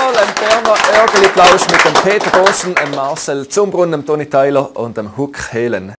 mal ein Berner Ärgerli Plausch mit dem Peter Boschen, dem Marcel Zumbrunn, dem Toni Tyler und dem Huck Helen.